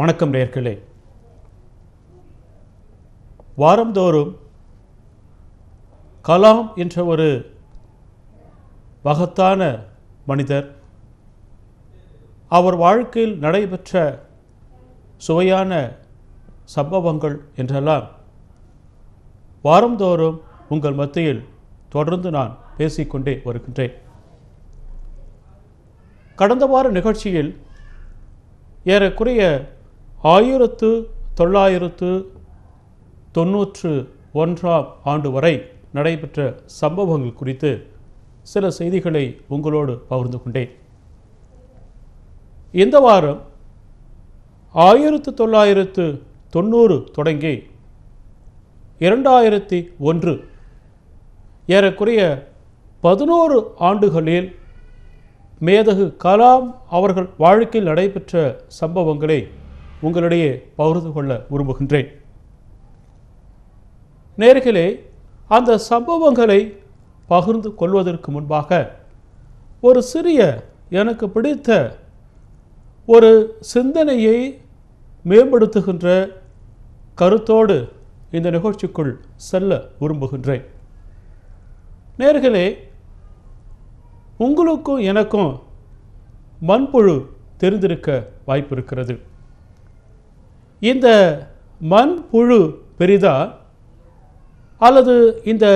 வணக்கம் நேர்களே. வாரந்தோறும் கலாம் என்ற ஒரு மகத்தான மனிதர் அவர் வாழ்க்கையில் நடைபெற்ற சுவையான சம்பவங்கள் என்றெல்லாம் வாரந்தோறும் உங்கள் மத்தியில் தொடர்ந்து நான் பேசிக்கொண்டே வருகின்றேன். கடந்த வார நிகழ்ச்சியில் ஏறக்குறைய ஆயிரத்து தொள்ளாயிரத்து தொன்னூற்று ஒன்றாம் ஆண்டு வரை நடைபெற்ற சம்பவங்கள் குறித்து சில செய்திகளை உங்களோடு பகிர்ந்து கொண்டேன். இந்த வாரம் ஆயிரத்து தொள்ளாயிரத்து தொண்ணூறு தொடங்கி இரண்டாயிரத்தி ஒன்று ஏறக்குறைய பதினோரு ஆண்டுகளில் மேதகு கலாம் அவர்கள் வாழ்க்கையில் நடைபெற்ற சம்பவங்களை உங்களிடையே பகிர்ந்து கொள்ள விரும்புகின்றேன். நேர்களே அந்த சம்பவங்களை பகிர்ந்து கொள்வதற்கு முன்பாக ஒரு சிறிய எனக்கு பிடித்த ஒரு சிந்தனையை மேம்படுத்துகின்ற கருத்தோடு இந்த நிகழ்ச்சிக்குள் செல்ல விரும்புகின்றேன். நேர்களே உங்களுக்கும் எனக்கும் மண்புழு தெரிந்திருக்க வாய்ப்பு இருக்கிறது இந்த மண்புழு பெரிதா அல்லது இந்த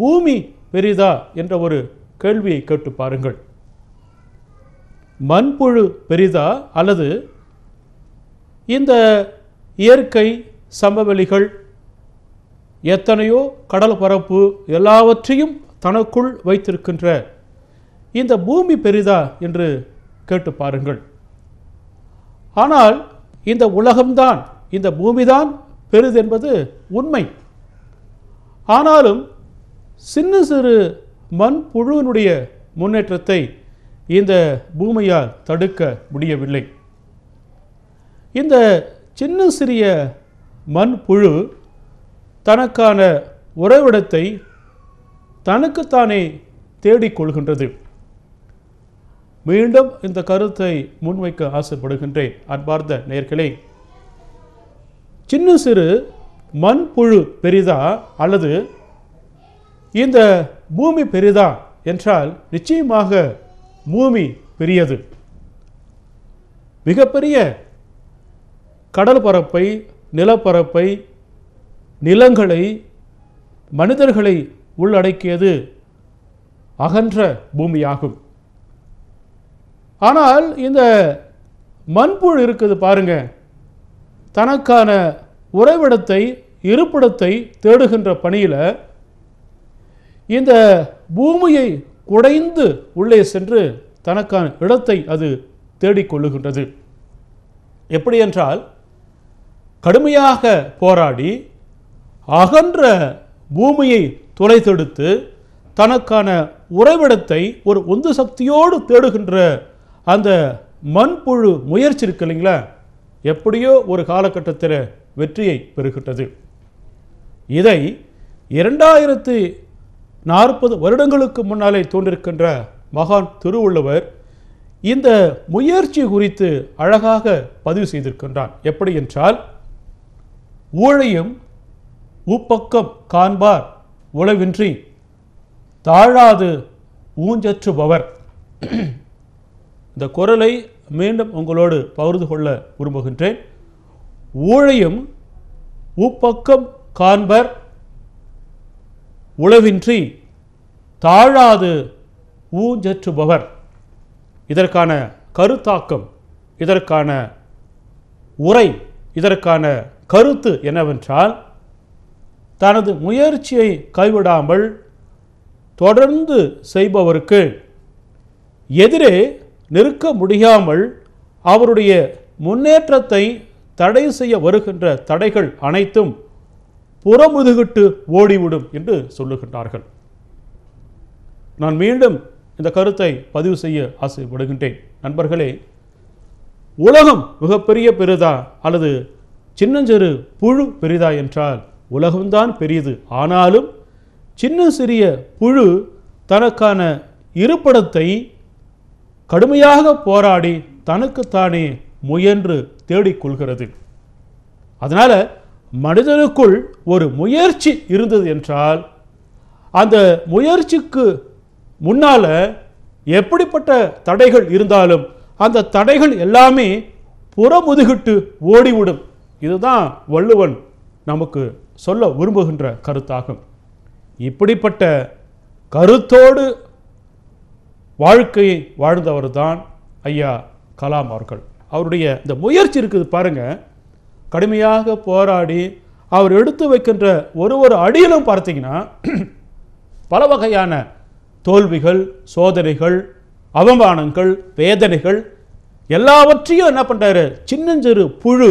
பூமி பெரிதா என்ற ஒரு கேள்வியை கேட்டு பாருங்கள். மண்புழு பெரிதா அல்லது இந்த இயற்கை சமவெளிகள் எத்தனையோ கடல் பரப்பு எல்லாவற்றையும் தனக்குள் வைத்திருக்கின்ற இந்த பூமி பெரிதா என்று கேட்டு பாருங்கள். ஆனால் இந்த உலகம்தான் இந்த பூமிதான் பெரிது என்பது உண்மை. ஆனாலும் சின்ன சிறு மண் புழுவினுடைய முன்னேற்றத்தை இந்த பூமியால் தடுக்க முடியவில்லை. இந்த சின்ன சிறிய மண் புழு தனக்கான உறைவிடத்தை தனக்குத்தானே தேடிக்கொள்கின்றது மீண்டும் இந்த கருத்தை முன்வைக்க ஆசைப்படுகின்றேன். அன்பார்ந்த நேர்களே சின்ன சிறு மண்புழு பெரிதா அல்லது இந்த பூமி பெரிதா என்றால் நிச்சயமாக பூமி பெரியது. மிகப்பெரிய கடல் பரப்பை நிலப்பரப்பை நிலங்களை மனிதர்களை உள்ளடக்கியது அகன்ற பூமியாகும். ஆனால் இந்த மண்புழு இருக்குது பாருங்க. தனக்கான உறைவிடத்தை இருப்பிடத்தை தேடுகின்ற பணியில் இந்த பூமியை குடைந்து உள்ளே சென்று தனக்கான இடத்தை அது தேடிக்கொள்ளுகின்றது. எப்படி என்றால் கடுமையாக போராடி அகன்ற பூமியை துளைத்தெடுத்து தனக்கான உறைவிடத்தை ஒரு உந்து சக்தியோடு தேடுகின்ற அந்த மண்புழு முயற்சி இருக்கு இல்லைங்களா? எப்படியோ ஒரு காலகட்டத்தில் வெற்றியை பெறுகின்றது. இதை இரண்டாயிரத்து நாற்பது வருடங்களுக்கு முன்னாலே தோன்றிருக்கின்ற மகான் திருவள்ளுவர் இந்த முயற்சி குறித்து அழகாக பதிவு செய்திருக்கின்றான் எப்படி என்றால் ஊழையும் உப்பக்கம் காண்பார் உளவின்றி தாழாது ஊஞ்சற்றுபவர். இந்த குரலை மீண்டும் உங்களோடு பகிர்ந்து கொள்ள விரும்புகின்றேன். ஊழையும் உப்பக்கம் காண்பர் உளவின்றி தாழாது ஊஞ்சற்றுபவர். இதற்கான கருத்தாக்கம் இதற்கான உரை இதற்கான கருத்து என்னவென்றால் தனது முயற்சியை கைவிடாமல் தொடர்ந்து செய்பவருக்கு எதிரே நிற்க முடியாமல் அவருடைய முன்னேற்றத்தை தடை செய்ய வருகின்ற தடைகள் அனைத்தும் புறமுதுகிட்டு ஓடிவிடும் என்று சொல்லுகின்றார்கள். நான் மீண்டும் இந்த கருத்தை பதிவு செய்ய ஆசைப்படுகின்றேன். நண்பர்களே உலகம் மிகப்பெரிய பெரிதா அல்லது சின்னஞ்சிறு புழு பெரிதா என்றால் உலகம்தான் பெரியது. ஆனாலும் சின்ன சிறிய புழு தனக்கான இருப்பிடத்தை கடுமையாக போராடி தனக்குத்தானே முயன்று தேடிக்கொள்கிறது அதனால் மனிதனுக்குள் ஒரு முயற்சி இருந்தது என்றால் அந்த முயற்சிக்கு முன்னால எப்படிப்பட்ட தடைகள் இருந்தாலும் அந்த தடைகள் எல்லாமே புறமுதுகிட்டு ஓடிவிடும். இதுதான் வள்ளுவன் நமக்கு சொல்ல விரும்புகின்ற கருத்தாகும். இப்படிப்பட்ட கருத்தோடு வாழ்க்கையை வாழ்ந்தவர் தான் ஐயா கலாம் அவர்கள். அவருடைய இந்த முயற்சி இருக்குது பாருங்க. கடுமையாக போராடி அவர் எடுத்து வைக்கின்ற ஒரு ஒரு அடியிலும் பார்த்தீங்கன்னா பல வகையான தோல்விகள் சோதனைகள் அவமானங்கள் வேதனைகள் எல்லாவற்றையும் என்ன பண்ணுறாரு சின்னஞ்சிறு புழு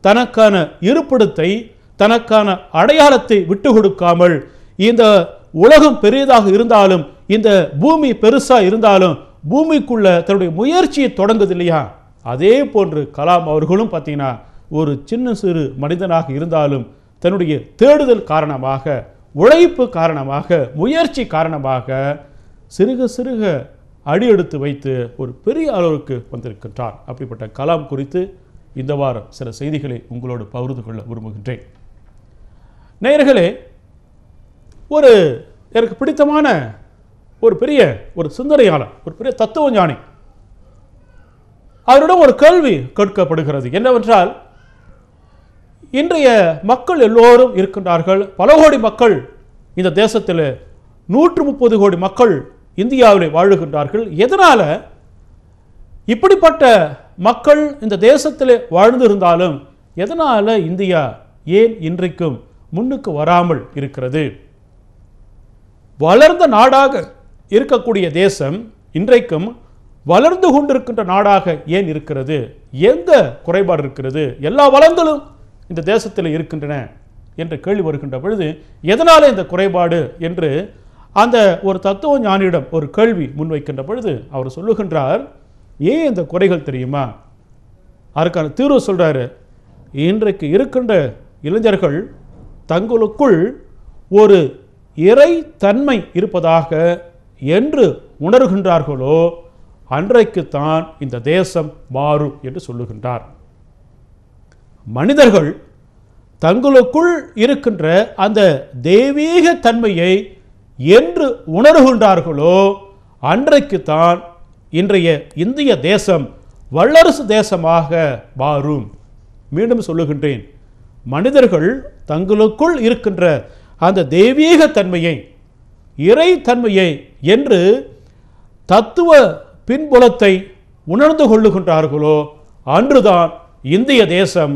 தனக்கான இருப்பிடத்தை தனக்கான அடையாளத்தை விட்டு கொடுக்காமல் இந்த உலகம் பெரியதாக இருந்தாலும் இந்த பூமி பெருசாக இருந்தாலும் பூமிக்குள்ள தன்னுடைய முயற்சியை தொடங்குது இல்லையா? அதே போன்று கலாம் அவர்களும் பார்த்தீங்கன்னா ஒரு சின்ன சிறு மனிதனாக இருந்தாலும் தன்னுடைய தேடுதல் காரணமாக உழைப்பு காரணமாக முயற்சி காரணமாக சிறுக சிறுக அடி எடுத்து வைத்து ஒரு பெரிய அளவுக்கு வந்திருக்கின்றார். அப்படிப்பட்ட கலாம் குறித்து இந்த வாரம் சில செய்திகளை உங்களோடு பகிர்ந்து கொள்ள விரும்புகின்றேன். நேயர்களே ஒரு எனக்கு பிடித்தமான ஒரு பெரிய ஒரு சிந்தனையாளர் ஒரு பெரிய தத்துவ ஞானி அவரிடம் ஒரு கேள்வி கேட்கப்படுகிறது. என்னவென்றால் இன்றைய மக்கள் எல்லோரும் இருக்கின்றார்கள். பல கோடி மக்கள் இந்த தேசத்தில் நூற்று முப்பது கோடி மக்கள் இந்தியாவில் வாழுகின்றார்கள். எதனால இப்படிப்பட்ட மக்கள் இந்த தேசத்தில் வாழ்ந்திருந்தாலும் எதனால இந்தியா ஏன் இன்றைக்கும் முன்னுக்கு வராமல் இருக்கிறது? வளர்ந்த நாடாக இருக்கக்கூடிய தேசம் இன்றைக்கும் வளர்ந்து கொண்டிருக்கின்ற நாடாக ஏன் இருக்கிறது? எந்த குறைபாடு இருக்கிறது? எல்லா வளங்களும் இந்த தேசத்தில் இருக்கின்றன என்று கேள்வி வருகின்ற பொழுது எதனால் இந்த குறைபாடு என்று அந்த ஒரு தத்துவ ஞானியிடம் ஒரு கேள்வி முன்வைக்கின்ற பொழுது அவர் சொல்லுகின்றார் ஏன் இந்த குறைகள் தெரியுமா? அதற்கான தீர்வு சொல்கிறாரு இன்றைக்கு இருக்கின்ற இளைஞர்கள் தங்களுக்குள் ஒரு இறை தன்மை இருப்பதாக என்று உணர்கின்றார்களோ அன்றைக்குத்தான் இந்த தேசம் மாறும் என்று சொல்லுகின்றார். மனிதர்கள் தங்களுக்குள் இருக்கின்ற அந்த தெய்வீக தன்மையை என்று உணர்கின்றார்களோ அன்றைக்குத்தான் இன்றைய இந்திய தேசம் வல்லரசு தேசமாக மாறும். மீண்டும் சொல்லுகின்றேன். மனிதர்கள் தங்களுக்குள் இருக்கின்ற அந்த தெய்வீக தன்மையை இறை தன்மையை என்று தத்துவ பின்புலத்தை உணர்ந்து கொள்ளுகின்றார்களோ அன்றுதான் இந்திய தேசம்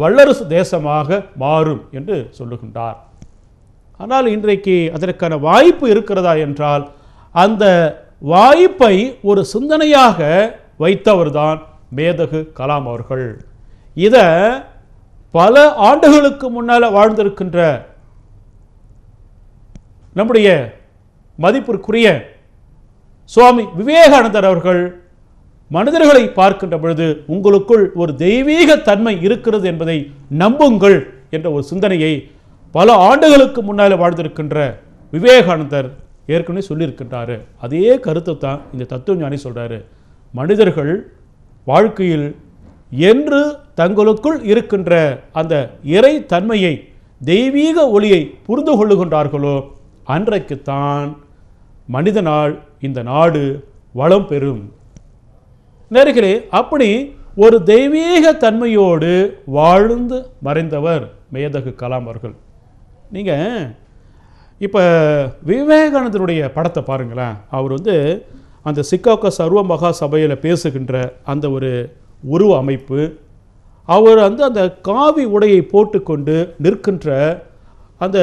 வல்லரசு தேசமாக மாறும் என்று சொல்லுகின்றார். ஆனால் இன்றைக்கு அதற்கான வாய்ப்பு இருக்கிறதா என்றால் அந்த வாய்ப்பை ஒரு சிந்தனையாக வைத்தவர்தான் மேதகு கலாம் அவர்கள். இதை பல ஆண்டுகளுக்கு முன்னால் வாழ்ந்திருக்கின்ற நம்முடைய மதிப்பிற்குரிய சுவாமி விவேகானந்தர் அவர்கள் மனிதர்களை பார்க்கின்ற பொழுது உங்களுக்குள் ஒரு தெய்வீக தன்மை இருக்கிறது என்பதை நம்புங்கள் என்ற ஒரு சிந்தனையை பல ஆண்டுகளுக்கு முன்னால் வாழ்ந்திருக்கின்ற விவேகானந்தர் ஏற்கனவே சொல்லியிருக்கின்றாரு. அதே கருத்தை தான் இந்த தத்துவ ஞானி சொல்றாரு. மனிதர்கள் வாழ்க்கையில் என்று தங்களுக்குள் இருக்கின்ற அந்த இறை தன்மையை தெய்வீக ஒளியை புரிந்து கொள்ளுகின்றார்களோ அன்றைக்குத்தான் மனிதனால் இந்த நாடு வளம் பெறும். நேர்களே அப்படி ஒரு தெய்வீக தன்மையோடு வாழ்ந்து மறைந்தவர் மேதகு கலாம் அவர்கள். நீங்கள் இப்போ விவேகானந்தருடைய படத்தை பாருங்களேன். அவர் வந்து அந்த சிக்காக்க சர்வ மகா சபையில் பேசுகின்ற அந்த ஒரு உருவ அமைப்பு அவர் வந்து அந்த காவி உடையை போட்டுக்கொண்டு நிற்கின்ற அந்த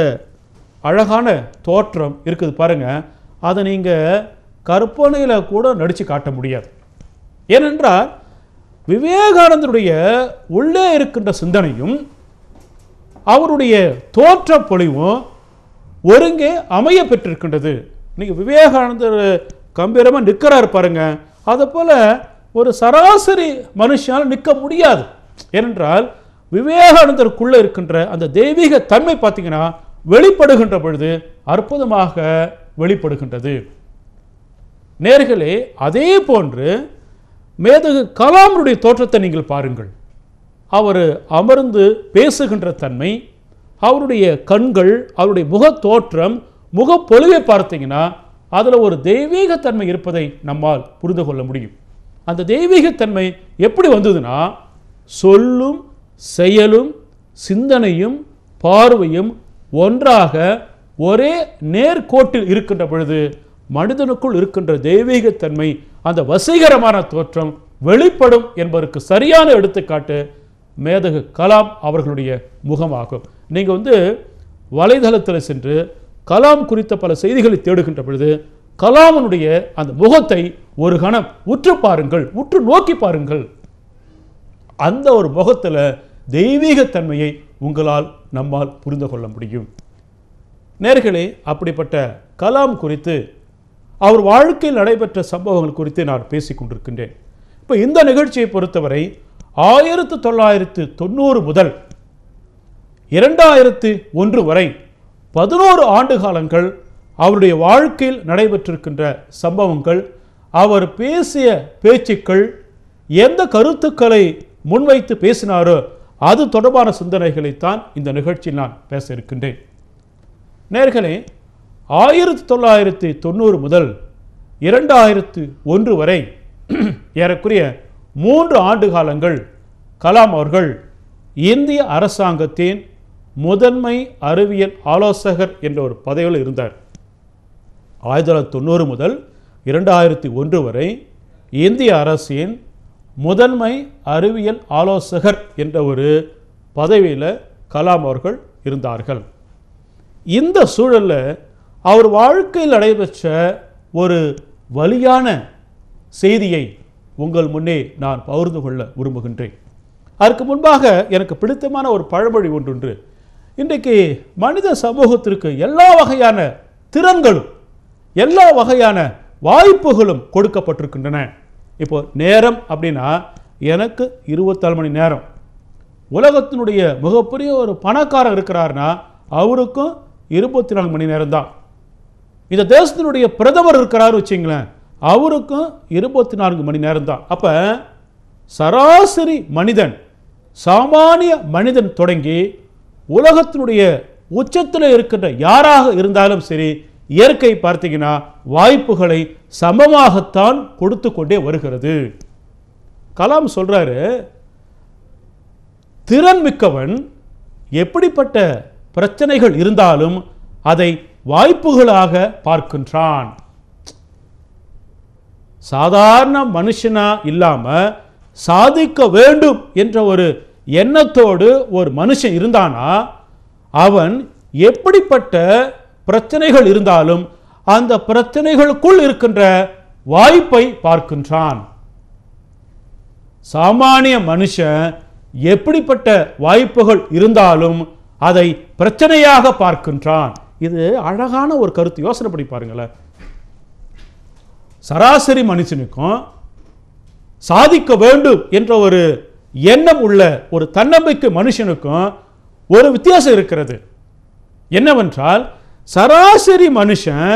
அழகான தோற்றம் இருக்குது பாருங்கள் அதை நீங்கள் கற்பனையில் கூட நடித்து காட்ட முடியாது. ஏனென்றால் விவேகானந்தருடைய உள்ளே இருக்கின்ற சிந்தனையும் அவருடைய தோற்ற பொழிவும் ஒருங்கே அமைய பெற்றிருக்கின்றது. நீங்கள் விவேகானந்தர் கம்பீரமாக நிற்கிறார் பாருங்க. அதை போல் ஒரு சராசரி மனுஷனால் நிற்க முடியாது. ஏனென்றால் விவேகானந்தருக்குள்ளே இருக்கின்ற அந்த தெய்வீக தன்மை பார்த்தீங்கன்னா வெளிப்படுகின்ற பொழுது அற்புதமாக வெளிப்படுகின்றது. நேர்களே அதே போன்று மேதகு கலாமருடைய தோற்றத்தை நீங்கள் பாருங்கள். அவர் அமர்ந்து பேசுகின்ற தன்மை அவருடைய கண்கள் அவருடைய முகத் தோற்றம் முகப்பொழுவை பார்த்தீங்கன்னா அதில் ஒரு தெய்வீகத்தன்மை இருப்பதை நம்மால் புரிந்து கொள்ள முடியும். அந்த தெய்வீகத்தன்மை எப்படி வந்ததுன்னா சொல்லும் செயலும் சிந்தனையும் பார்வையும் ஒன்றாக ஒரே நேர்கோட்டில் இருக்கின்ற பொழுது மனிதனுக்குள் இருக்கின்ற தெய்வீகத்தன்மை அந்த வசீகரமான தோற்றம் வெளிப்படும் என்பதற்கு சரியான எடுத்துக்காட்டு மேதகு கலாம் அவர்களுடைய முகமாகும். நீங்கள் வந்து வலைதளத்தில் சென்று கலாம் குறித்த பல செய்திகளை தேடுகின்ற பொழுது கலாமனுடைய அந்த முகத்தை ஒரு கணம் உற்று பாருங்கள் உற்று நோக்கி பாருங்கள். அந்த ஒரு முகத்தில் தெய்வீகத்தன்மையை உங்களால் நம்மால் புரிந்து கொள்ள முடியும். நேர்களே அப்படிப்பட்ட கலாம் குறித்து அவர் வாழ்க்கையில் நடைபெற்ற சம்பவங்கள் குறித்து நான் பேசிக் கொண்டிருக்கின்றேன். இப்போ இந்த நிகழ்ச்சியை பொறுத்தவரை ஆயிரத்து தொள்ளாயிரத்து தொண்ணூறு முதல் இரண்டாயிரத்து ஒன்று வரை பதினோரு ஆண்டு காலங்கள் அவருடைய வாழ்க்கையில் நடைபெற்றிருக்கின்ற சம்பவங்கள் அவர் பேசிய பேச்சுக்கள் எந்த கருத்துக்களை முன்வைத்து பேசினாரோ அது தொடர்பான சிந்தனைகளைத்தான் இந்த நிகழ்ச்சியில் நான் பேச இருக்கின்றேன். நேர்களே ஆயிரத்தி தொள்ளாயிரத்தி தொண்ணூறு முதல் இரண்டாயிரத்து ஒன்று வரை ஏறக்குறைய மூன்று ஆண்டு காலங்கள் கலாம் அவர்கள் இந்திய அரசாங்கத்தின் முதன்மை அறிவியல் ஆலோசகர் என்ற ஒரு பதவியில் இருந்தார். ஆயிரத்தி தொள்ளாயிரத்தி தொண்ணூறு முதல் இரண்டாயிரத்தி ஒன்று வரை இந்திய அரசின் முதன்மை அறிவியல் ஆலோசகர் என்ற ஒரு பதவியில் கலாம் அவர்கள் இருந்தார்கள். இந்த சூழலில் அவர் வாழ்க்கையில் நடைபெற்ற ஒரு வலியான செய்தியை உங்கள் முன்னே நான் பகிர்ந்து கொள்ள விரும்புகின்றேன். அதற்கு முன்பாக எனக்கு பிடித்தமான ஒரு பழமொழி ஒன்றுண்டு இன்றைக்கு மனித சமூகத்திற்கு எல்லா வகையான திறன்களும் எல்லா வகையான வாய்ப்புகளும் கொடுக்கப்பட்டிருக்கின்றன. இப்போ நேரம் அப்படின்னா எனக்கு இருபத்தாலு மணி நேரம். உலகத்தினுடைய மிகப்பெரிய ஒரு பணக்காரர் இருக்கிறாருன்னா அவருக்கும் இருபத்தி நாலு மணி நேரம் தான் இந்த தேசத்தினுடைய பிரதமர் இருக்கிறாரு வச்சிங்களேன். அவருக்கும் இருபத்தி நான்கு மணி நேரம் தான் அப்போ சராசரி மனிதன் சாமானிய மனிதன் தொடங்கி உலகத்தினுடைய உச்சத்தில் இருக்கின்ற யாராக இருந்தாலும் சரி இயற்கை பார்த்தீங்கன்னா வாய்ப்புகளை சமமாகத்தான் கொடுத்து கொண்டே வருகிறது. கலாம் சொல்றாரு திறன் மிக்கவன் எப்படிப்பட்ட பிரச்சனைகள் இருந்தாலும் அதை வாய்ப்புகளாக பார்க்கின்றான். சாதாரண மனுஷனா இல்லாம சாதிக்க வேண்டும் என்ற ஒரு எண்ணத்தோடு ஒரு மனுஷன் இருந்தானா? அவன் எப்படிப்பட்ட பிரச்சனைகள் இருந்தாலும் அந்த பிரச்சனைகளுக்குள் இருக்கின்ற வாய்ப்பை பார்க்கின்றான். சாமானிய மனுஷன் எப்படிப்பட்ட வாய்ப்புகள் இருந்தாலும் அதை பிரச்சனையாக பார்க்கின்றான். இது அழகான ஒரு கருத்து. யோசனை பண்ணி பாருங்களேன். சராசரி மனுஷனுக்கும் சாதிக்க வேண்டும் என்ற ஒரு எண்ணம் உள்ள ஒரு தன்னம்பிக்கை மனுஷனுக்கும் ஒரு வித்தியாசம் இருக்கிறது. என்னவென்றால் சராசரி மனுஷன்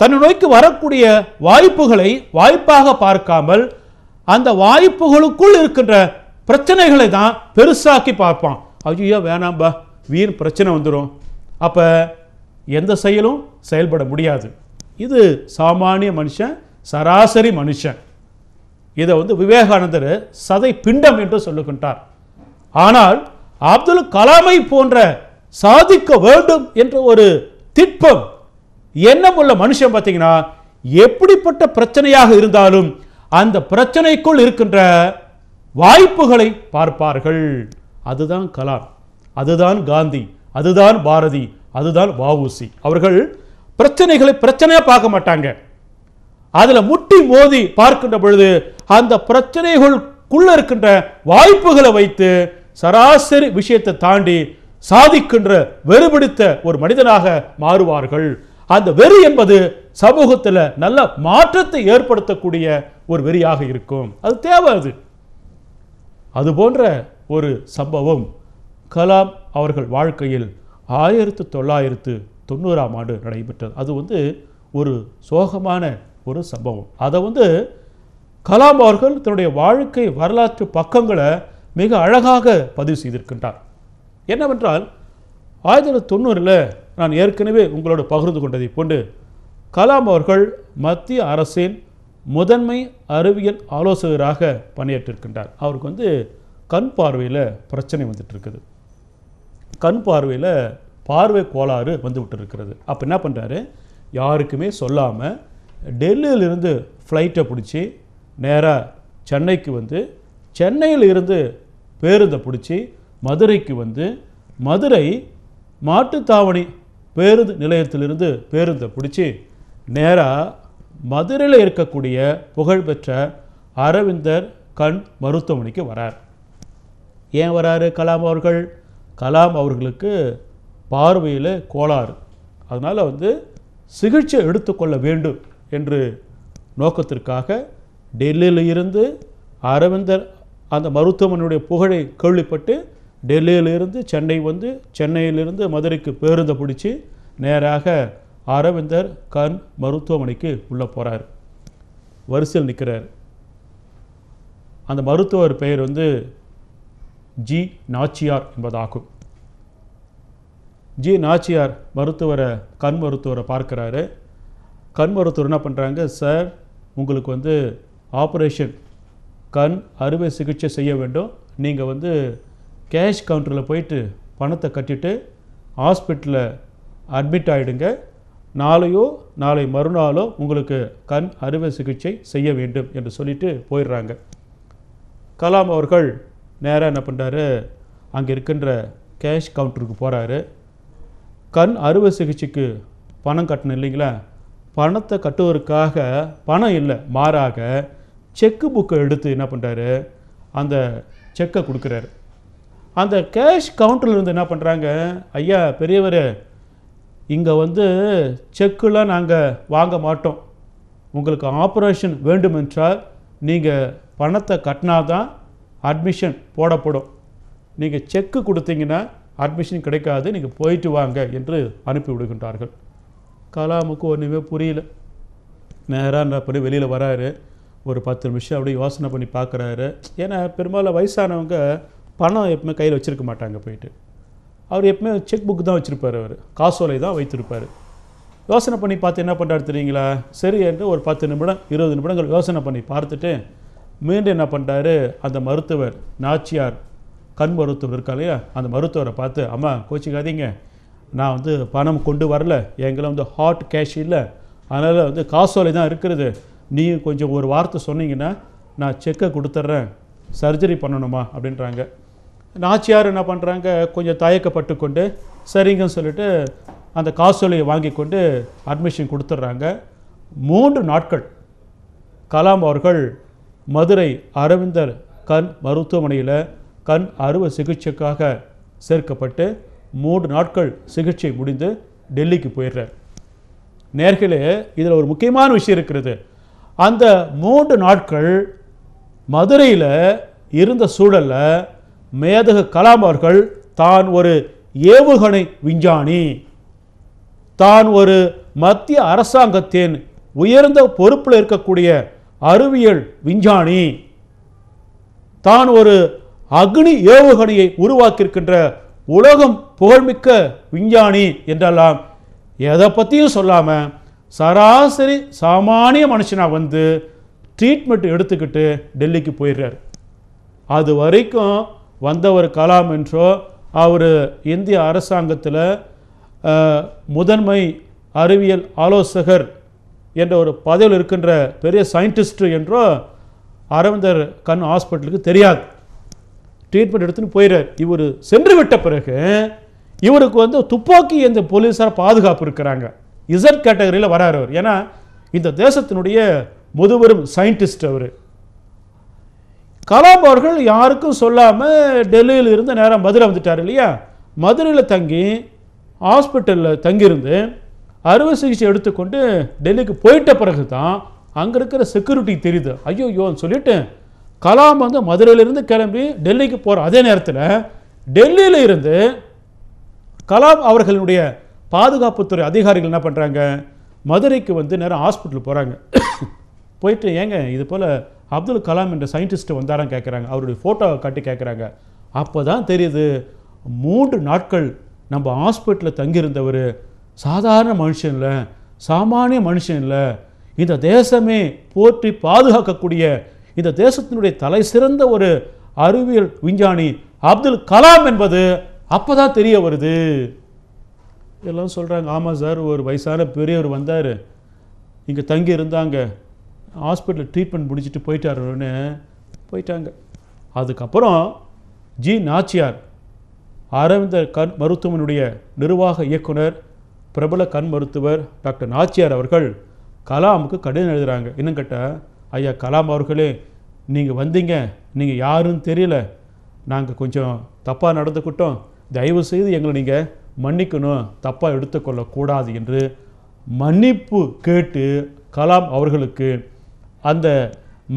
தன் நோய்க்கு வரக்கூடிய வாய்ப்புகளை வாய்ப்பாக பார்க்காமல் அந்த வாய்ப்புகளுக்குள் இருக்கின்ற பிரச்சனைகளை தான் பெருசாக்கி பார்ப்பான். ஐயோ வேணாம்பா வீண் பிரச்சனை வந்துடும் அப்போ எந்த செயலும் செயல்பட முடியாது. இது சாமானிய மனுஷன் சராசரி மனுஷன். இதை வந்து விவேகானந்தர் சதை பிண்டம் என்று சொல்லுகின்றார். ஆனால் அப்துல் கலாமை போன்ற சாதிக்க வேண்டும் என்ற ஒரு திட்பம் எண்ணம் உள்ள மனுஷன் பார்த்தீங்கன்னா எப்படிப்பட்ட பிரச்சனையாக இருந்தாலும் அந்த பிரச்சனைக்குள் இருக்கின்ற வாய்ப்புகளை பார்ப்பார்கள். அதுதான் கலாம் அதுதான் காந்தி அதுதான் பாரதி அதுதான் வஉசி. அவர்கள் பிரச்சனைகளை பிரச்சனையா பார்க்க மாட்டாங்க. அதுல முட்டி மோதி பார்க்கின்ற பொழுது அந்த பிரச்சனைகளுக்குள்ள இருக்கின்ற வாய்ப்புகளை வைத்து சராசரி விஷயத்தை தாண்டி சாதிக்கின்ற வெறுபிடித்த ஒரு மனிதனாக மாறுவார்கள். அந்த வெறி என்பது சமூகத்துல நல்ல மாற்றத்தை ஏற்படுத்தக்கூடிய ஒரு வெறியாக இருக்கும். அது தேவை அது. அது போன்ற ஒரு சம்பவம். கலாம் அவர்கள் வாழ்க்கையில் ஆயிரத்து தொள்ளாயிரத்து தொண்ணூறாம் ஆண்டு நடைபெற்றது. அது வந்து ஒரு சோகமான ஒரு சம்பவம். அதை வந்து கலாம் அவர்கள் தன்னுடைய வாழ்க்கை வரலாற்று பக்கங்களை மிக அழகாக பதிவு செய்திருக்கின்றார். என்னவென்றால் ஆயிரத்தி தொள்ளாயிரத்தி தொண்ணூறில் நான் ஏற்கனவே உங்களோடு பகிர்ந்து கொண்டதை போன்று கலாம் அவர்கள் மத்திய அரசின் முதன்மை அறிவியல் ஆலோசகராக பணியாற்றிருக்கின்றார் அவருக்கு வந்து கண் பார்வையில் பிரச்சனை வந்துட்டு இருக்குது கண் பார்வையில் பார்வை கோளாறு வந்து விட்டுருக்கிறது. அப்போ என்ன பண்ணுறாரு யாருக்குமே சொல்லாமல் டெல்லியிலிருந்து ஃப்ளைட்டை பிடிச்சி நேராக சென்னைக்கு வந்து சென்னையில் இருந்து பேருந்தை பிடிச்சி மதுரைக்கு வந்து மதுரை மாட்டுத்தாவணி பேருந்து நிலையத்திலிருந்து பேருந்தை பிடிச்சி நேராக மதுரையில் இருக்கக்கூடிய புகழ்பெற்ற அரவிந்தர் கண் மருத்துவமனைக்கு வரார். ஏன் வராரு கலாம் அவர்கள்? கலாம் அவர்களுக்கு பார்வையில் கோளாறு. அதனால் வந்து சிகிச்சை எடுத்துக்கொள்ள வேண்டும் என்று நோக்கத்திற்காக டெல்லியில் இருந்து அரவிந்தர் அந்த மருத்துவமனையுடைய புகழை கேள்விப்பட்டு டெல்லியிலிருந்து சென்னை வந்து சென்னையிலிருந்து மதுரைக்கு பேருந்தை பிடிச்சி நேராக அரவிந்தர் கண் மருத்துவமனைக்கு உள்ளே போகிறார் வரிசையில் நிற்கிறார் அந்த மருத்துவர் பெயர் வந்து ஜி நாச்சியார் என்பதாகும். ஜி நாச்சியார் மருத்துவரை கண் மருத்துவரை பார்க்குறாரு. கண் மருத்துவர் என்ன பண்ணுறாங்க சார் உங்களுக்கு வந்து ஆப்ரேஷன் கண் அறுவை சிகிச்சை செய்ய வேண்டும். நீங்கள் வந்து கேஷ் கவுண்டரில் போயிட்டு பணத்தை கட்டிட்டு ஹாஸ்பிட்டலில் அட்மிட் ஆகிடுங்க நாளையோ நாளை மறுநாளோ உங்களுக்கு கண் அறுவை சிகிச்சை செய்ய வேண்டும் என்று சொல்லிட்டு போயிடுறாங்க. கலாம் அவர்கள் நேராக என்ன பண்ணுறாரு அங்கே இருக்கின்ற கேஷ் கவுண்டருக்கு போகிறாரு கண் அறுவை சிகிச்சைக்கு பணம் கட்டணும் இல்லைங்களா? பணத்தை கட்டுவதற்காக பணம் இல்லை மாறாக செக்கு புக்கை எடுத்து என்ன பண்ணுறாரு அந்த செக்கை கொடுக்குறாரு. அந்த கேஷ் கவுண்டரில் இருந்து என்ன பண்ணுறாங்க ஐயா பெரியவர் இங்கே வந்து செக்குலாம் நாங்கள் வாங்க மாட்டோம். உங்களுக்கு ஆப்ரேஷன் வேண்டுமென்றால் நீங்கள் பணத்தை கட்டினாதான் அட்மிஷன் போடப்படும். நீங்கள் செக்கு கொடுத்தீங்கன்னா அட்மிஷன் கிடைக்காது நீங்கள் போயிட்டு வாங்க என்று அனுப்பி விடுகின்றார்கள் கலாமுக்கு ஒன்றுமே புரியல. நேராக என்ன பண்ணி வெளியில் வராரு. ஒரு பத்து நிமிஷம் அப்படியே யோசனை பண்ணி பார்க்குறாரு ஏன்னா பெரும்பாலும் வயசானவங்க பணம் எப்பவுமே கையில் வச்சுருக்க மாட்டாங்க போயிட்டு. அவர் எப்பவுமே செக் புக் தான் வச்சுருப்பார் அவர். காசோலை தான் வைத்திருப்பார். யோசனை பண்ணி பார்த்து என்ன பண்ணுறாரு தெரியுங்களா? சரி என்று ஒரு பத்து நிமிடம் இருபது நிமிடங்கள் யோசனை பண்ணி பார்த்துட்டு மீண்டும் என்ன பண்ணுறாரு அந்த மருத்துவர் நாச்சியார் கண் மருத்துவர் இருக்கா இல்லையா? அந்த மருத்துவரை பார்த்து அம்மா கோச்சிக்காதீங்க. நான் வந்து பணம் கொண்டு வரல. எங்களை வந்து ஹாட் கேஷ் இல்லை. அதனால் வந்து காசோலை தான் இருக்கிறது நீ கொஞ்சம் ஒரு வார்த்தை சொன்னீங்கன்னா நான் செக்கை கொடுத்துட்றேன். சர்ஜரி பண்ணணுமா? அப்படின்றாங்க. நாச்சியார் என்ன பண்ணுறாங்க கொஞ்சம் தயக்கப்பட்டு கொண்டு சரிங்கன்னு சொல்லிட்டு அந்த காசோலையை வாங்கி கொண்டு அட்மிஷன் கொடுத்துட்றாங்க. மூன்று நாட்கள் கலாம் அவர்கள் மதுரை அரவிந்தர் கண் மருத்துவமனையில் கண் அறுவை சிகிச்சைக்காக சேர்க்கப்பட்டு மூன்று நாட்கள் சிகிச்சை முடிந்து டெல்லிக்கு போயிடுறார். நேர்களே இதில் ஒரு முக்கியமான விஷயம் இருக்கிறது. அந்த மூன்று நாட்கள் மதுரையில் இருந்த சூழலில் மேதகு கலாம் அவர்கள் தான் ஒரு ஏவுகணை விஞ்ஞானி. தான் ஒரு மத்திய அரசாங்கத்தின் உயர்ந்த பொறுப்பில் இருக்கக்கூடிய அறிவியல் விஞ்ஞானி. தான் ஒரு அக்னி ஏவுகணையை உருவாக்கியிருக்கின்ற உலகம் புகழ்மிக்க விஞ்ஞானி என்றெல்லாம் எதை பற்றியும் சொல்லாமல் சராசரி சாமானிய மனுஷனாக வந்து ட்ரீட்மெண்ட் எடுத்துக்கிட்டு டெல்லிக்கு போயிடுறார். அது வரைக்கும் வந்தவர் கலாம் என்றோ அவர் இந்திய அரசாங்கத்தில் முதன்மை அறிவியல் ஆலோசகர் என்ற ஒரு பதவியில் இருக்கின்ற பெரிய சயின்டிஸ்ட்டு என்றோ அரவிந்தர் கண் ஹாஸ்பிட்டலுக்கு தெரியாது. ட்ரீட்மெண்ட் எடுத்துன்னு போயிடுறார் இவர் சென்று விட்ட பிறகு இவருக்கு வந்து துப்பாக்கி இந்த போலீஸார் பாதுகாப்பு இருக்கிறாங்க. இசட் கேட்டகரியில் வராரு அவர். ஏன்னா இந்த தேசத்தினுடைய முதுபெரும் சயின்டிஸ்ட் அவர். கலாம் அவர்கள் யாருக்கும் சொல்லாமல் டெல்லியில் இருந்து நேராக மதுரை வந்துட்டார் இல்லையா? மதுரையில் தங்கி ஹாஸ்பிட்டலில் தங்கியிருந்து அறுவை சிகிச்சை எடுத்துக்கொண்டு டெல்லிக்கு போயிட்ட பிறகு தான் அங்கே இருக்கிற செக்யூரிட்டி தெரியுது. ஐயோயோன்னு சொல்லிட்டு கலாம் வந்து மதுரையிலிருந்து கிளம்பி டெல்லிக்கு போகிற அதே நேரத்தில் டெல்லியில் இருந்து கலாம் அவர்களுடைய பாதுகாப்புத்துறை அதிகாரிகள் என்ன பண்ணுறாங்க மதுரைக்கு வந்து நேரம் ஹாஸ்பிட்டல் போகிறாங்க போயிட்டு ஏங்க இது போல் அப்துல் கலாம் என்ற சயின்டிஸ்ட்டு வந்தாரான்னு கேட்குறாங்க அவருடைய ஃபோட்டோவை காட்டி கேட்குறாங்க அப்போ தான் தெரியுது மூன்று நாட்கள் நம்ம ஹாஸ்பிட்டலில் தங்கியிருந்தவர் சாதாரண மனுஷன் இல்லை சாமானிய மனுஷன் இல்லை. இந்த தேசமே போற்றி பாதுகாக்கக்கூடிய இந்த தேசத்தினுடைய தலை சிறந்த ஒரு அறிவியல் விஞ்ஞானி அப்துல் கலாம் என்பது அப்போ தான் தெரிய வருது. எல்லாம் சொல்கிறாங்க ஆமாம் சார் ஒரு வயசான பெரியவர் வந்தார். இங்கே தங்கி இருந்தாங்க. ஹாஸ்பிட்டல் ட்ரீட்மெண்ட் முடிச்சுட்டு போயிட்டாருன்னு போயிட்டாங்க. அதுக்கப்புறம் ஜி நாச்சியார் அரவிந்தர் கண் மருத்துவமனுடைய நிர்வாக இயக்குனர் பிரபல கண் மருத்துவர் டாக்டர் நாச்சியார் அவர்கள் கலாமுக்கு கடிதம் எழுதுகிறாங்க இன்னும் கேட்டால் ஐயா கலாம் அவர்களே நீங்கள் வந்தீங்க. நீங்கள் யாருன்னு தெரியல. நாங்கள் கொஞ்சம் தப்பாக நடந்துக்கிட்டோம். தயவு செய்து எங்களை நீங்கள் மன்னிக்கணும். தப்பாக எடுத்துக்கொள்ளக்கூடாது என்று மன்னிப்பு கேட்டு கலாம் அவர்களுக்கு அந்த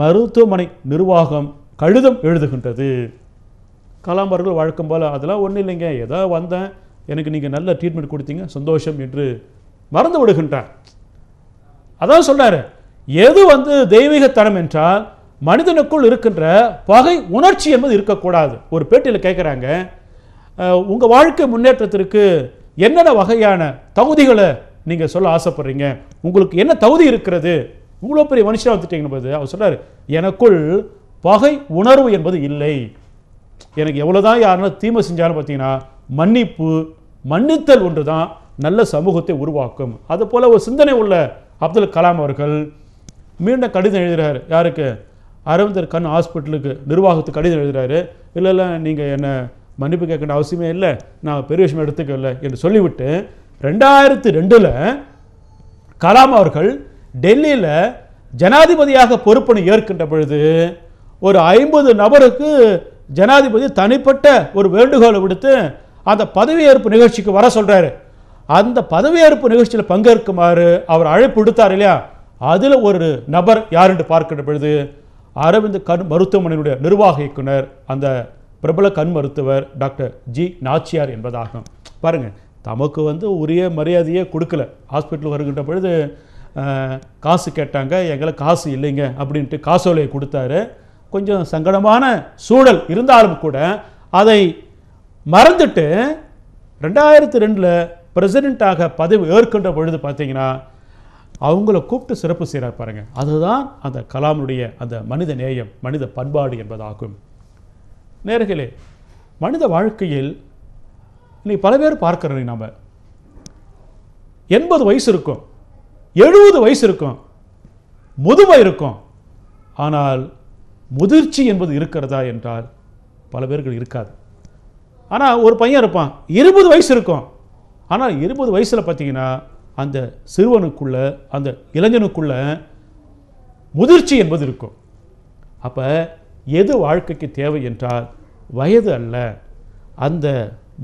மருத்துவமனை நிர்வாகம் கடிதம் எழுதுகின்றது. கலாம் அவர்கள் வழக்கம் போல் அதெல்லாம் ஒன்றும் இல்லைங்க. ஏதோ வந்தேன். எனக்கு நீங்கள் நல்ல ட்ரீட்மெண்ட் கொடுத்தீங்க சந்தோஷம் என்று மறந்து விடுகின்றார். அதான் சொல்கிறாரு எது வந்து தெய்வீகத்தனம் என்றால் மனிதனுக்குள் இருக்கின்ற பகை உணர்ச்சி என்பது இருக்கக்கூடாது. ஒரு பேட்டியில் கேட்குறாங்க உங்கள் வாழ்க்கை முன்னேற்றத்திற்கு என்னென்ன வகையான தகுதிகளை நீங்கள் சொல்ல ஆசைப்படுறீங்க? உங்களுக்கு என்ன தகுதி இருக்கிறது? இவ்வளோ பெரிய மனுஷனாக வந்துட்டீங்க அவர் சொல்கிறார் எனக்குள் பகை உணர்வு என்பது இல்லை. எனக்கு எவ்வளோதான் யாருன்னா தீமை செஞ்சாலும் பார்த்தீங்கன்னா மன்னிப்பு மன்னித்தல் ஒன்று தான் நல்ல சமூகத்தை உருவாக்கும். அதுபோல் ஒரு சிந்தனை உள்ள அப்துல் கலாம் அவர்கள் மீண்டும் கடிதம் எழுதுகிறார் யாருக்கு? அரவிந்தர் கண் ஹாஸ்பிட்டலுக்கு நிர்வாகத்துக்கு கடிதம் எழுதுகிறாரு இல்லை இல்லை நீங்கள் என்னை மன்னிப்பு கேட்க வேண்டிய அவசியமே இல்லை. நான் பெரிய விஷயம் எடுத்துக்கல என்று சொல்லிவிட்டு ரெண்டாயிரத்தி ரெண்டில் கலாம் அவர்கள் டெல்லியில் ஜனாதிபதியாக பொறுப்பணி ஏற்கின்ற பொழுது ஒரு ஐம்பது நபருக்கு ஜனாதிபதி தனிப்பட்ட ஒரு வேண்டுகோளை விடுத்து அந்த பதவியேற்பு நிகழ்ச்சிக்கு வர சொல்கிறாரு அந்த பதவியேற்பு நிகழ்ச்சியில் பங்கேற்குமாறு அவர் அழைப்பு விடுத்தார் இல்லையா? அதில் ஒரு நபர் யார் என்று பார்க்கின்ற பொழுது அரவிந்த் கண் மருத்துவமனையினுடைய நிர்வாக இயக்குனர் அந்த பிரபல கண் மருத்துவர் டாக்டர் ஜி நாச்சியார் என்பதாகும். பாருங்கள் தமக்கு வந்து உரிய மரியாதையே கொடுக்கல. ஹாஸ்பிட்டல் வருகின்ற பொழுது காசு கேட்டாங்க எங்களை காசு இல்லைங்க அப்படின்ட்டு காசோலையை கொடுத்தாரு. கொஞ்சம் சங்கடமான சூழல் இருந்தாலும் கூட அதை மறந்துட்டு ரெண்டாயிரத்தி ரெண்டில் பிரசிடெண்ட்டாக பதவி ஏற்கின்ற பொழுது பார்த்தீங்கன்னா அவங்கள கூப்பிட்டு சிறப்பு செய்கிறார் பாருங்கள் அதுதான் அந்த கலாமுடைய அந்த மனித நேயம் மனித பண்பாடு என்பதாகும். நேர்களே மனித வாழ்க்கையில் இன்னைக்கு பல பேர் பார்க்கிறோம் நாம். எண்பது வயசு இருக்கும் எழுபது வயசு இருக்கும் முதுமை இருக்கும். ஆனால் முதிர்ச்சி என்பது இருக்கிறதா என்றால் பல பேர்கள் இருக்காது. ஆனால் ஒரு பையன் இருப்பான். இருபது வயசு இருக்கும். ஆனால் இருபது வயசில் பார்த்தீங்கன்னா அந்த சிறுவனுக்குள்ள அந்த இளைஞனுக்குள்ள முதிர்ச்சி என்பது இருக்கும். அப்போ எது வாழ்க்கைக்கு தேவை என்றால் வயது அல்ல. அந்த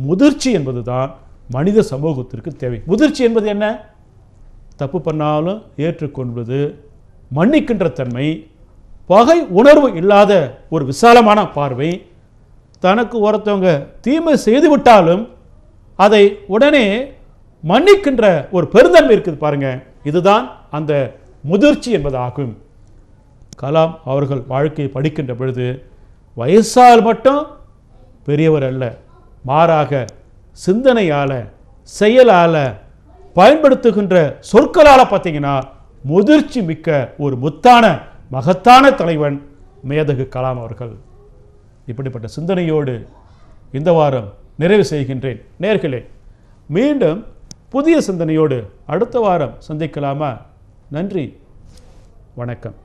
முதிர்ச்சி என்பது தான் மனித சமூகத்திற்கு தேவை. முதிர்ச்சி என்பது என்ன? தப்பு பண்ணாலும் ஏற்றுக்கொள்வது மன்னிக்கின்ற தன்மை பகை உணர்வு இல்லாத ஒரு விசாலமான பார்வை தனக்கு ஒருத்தவங்க தீமை செய்து விட்டாலும் அதை உடனே மன்னிக்கின்ற ஒரு பெருந்தன்மை இருக்குது பாருங்க. இதுதான் அந்த முதிர்ச்சி என்பதாகும். கலாம் அவர்கள் வாழ்க்கையை படிக்கின்ற பொழுது வயசால் மட்டும் பெரியவர் அல்ல மாறாக சிந்தனையால் செயலால் பயன்படுத்துகின்ற சொற்களால் பார்த்தீங்கன்னா முதிர்ச்சி மிக்க ஒரு முத்தான மகத்தான தலைவன் மேதகு கலாம் அவர்கள். இப்படிப்பட்ட சிந்தனையோடு இந்த வாரம் நிறைவு செய்கின்றேன். நேர்களே மீண்டும் புதிய சிந்தனையோடு அடுத்த வாரம் சந்திக்கலாமா? நன்றி. வணக்கம்.